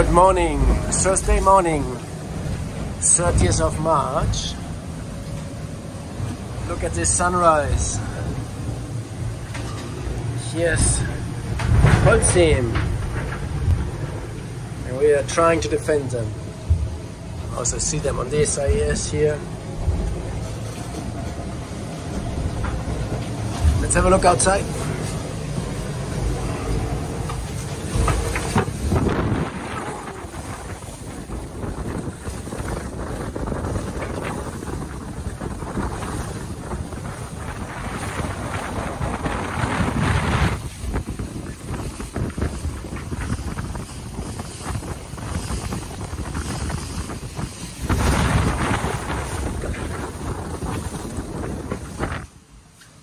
Good morning, Thursday morning, 30th of March. Look at this sunrise. Yes, Holcim. And we are trying to defend them. Also see them on this AIS here. Let's have a look outside.